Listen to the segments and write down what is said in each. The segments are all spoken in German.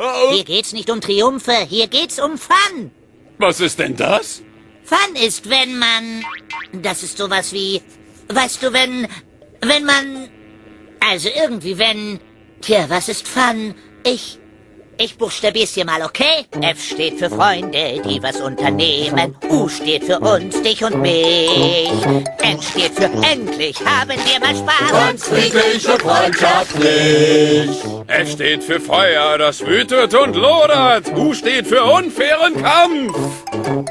Hier geht's nicht um Triumphe, hier geht's um Fun. Was ist denn das? Fun ist, wenn man... Das ist sowas wie... Weißt du, wenn... Wenn man... Also irgendwie, wenn... Tja, was ist Fun? Ich... Ich buchstabier's hier mal, okay? F steht für Freunde, die was unternehmen. U steht für uns, dich und mich. N steht für endlich haben wir mal Spaß. Ganz friedlich und freundschaftlich. F steht für Feuer, das wütet und lodert. U steht für unfairen Kampf.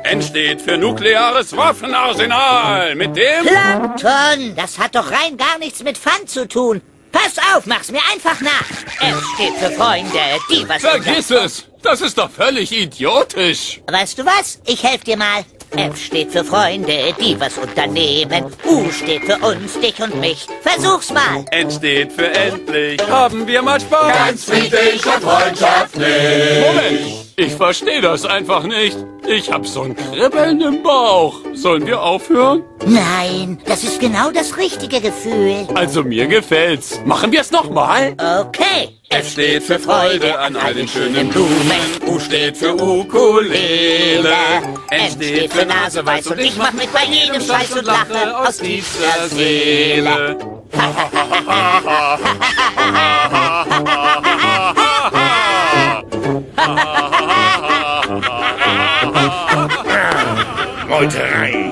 N steht für nukleares Waffenarsenal. Mit dem... Plankton, das hat doch rein gar nichts mit Fun zu tun. Pass auf, mach's mir einfach nach. F steht für Freunde, die was... Vergiss es! Das ist doch völlig idiotisch. Weißt du was? Ich helf dir mal. F steht für Freunde, die was unternehmen. U steht für uns, dich und mich. Versuch's mal. N steht für endlich. Haben wir mal Spaß? Ganz friedlich und freundschaftlich. Moment, ich verstehe das einfach nicht. Ich hab so ein Kribbeln im Bauch. Sollen wir aufhören? Nein, das ist genau das richtige Gefühl. Also mir gefällt's. Machen wir es nochmal? Okay. F steht für Freude an all den schönen Blumen. U steht für Ukulele. N steht für Nase weiß und ich mach mit bei jedem Scheiß und lache aus tiefster Seele. Meuterei.